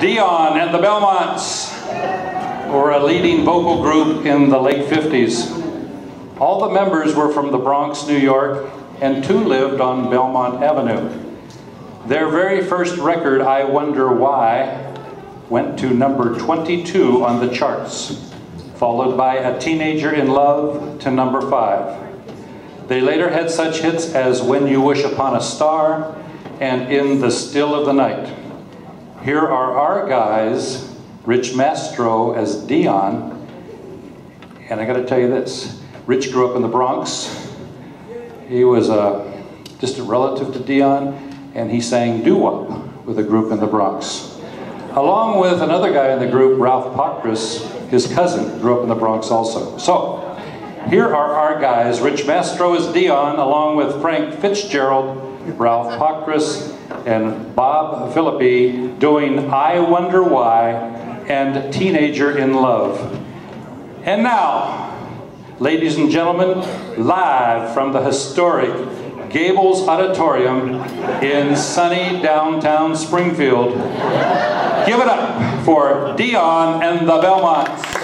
Dion and the Belmonts were a leading vocal group in the late 50s. All the members were from the Bronx, New York, and two lived on Belmont Avenue. Their very first record, I Wonder Why, went to number 22 on the charts, followed by A Teenager in Love to number 5. They later had such hits as When You Wish Upon a Star and In the Still of the Night. Here are our guys, Rich Mastro as Dion, and I got to tell you this, Rich grew up in the Bronx. He was a distant relative to Dion, and he sang doo-wop with a group in the Bronx. Along with another guy in the group, Ralph Poitras, his cousin, grew up in the Bronx also. So, here are our guys. Rich Mastro is Dion, along with Frank Fitzgerald, Ralph Poitras, and Bob Philippi doing I Wonder Why and Teenager in Love. And now, ladies and gentlemen, live from the historic Gables Auditorium in sunny downtown Springfield, give it up for Dion and the Belmonts.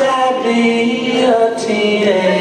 must I be a teenager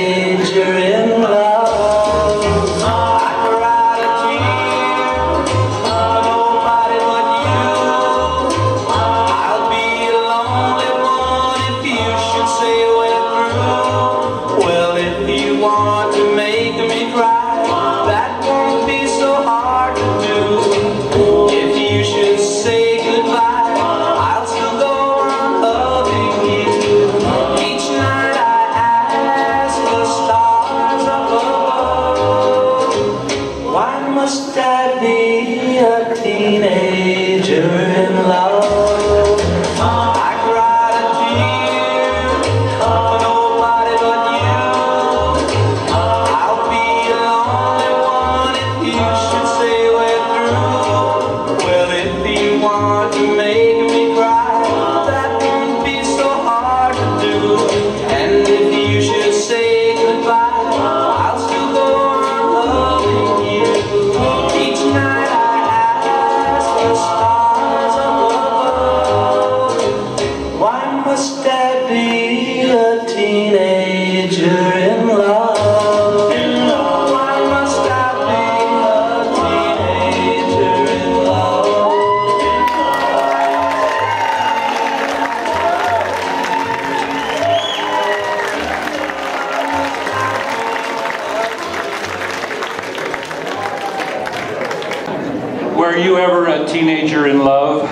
you ever a teenager in love?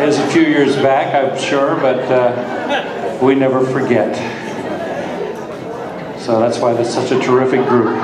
It was a few years back, I'm sure, but uh, we never forget. So that's why that's such a terrific group.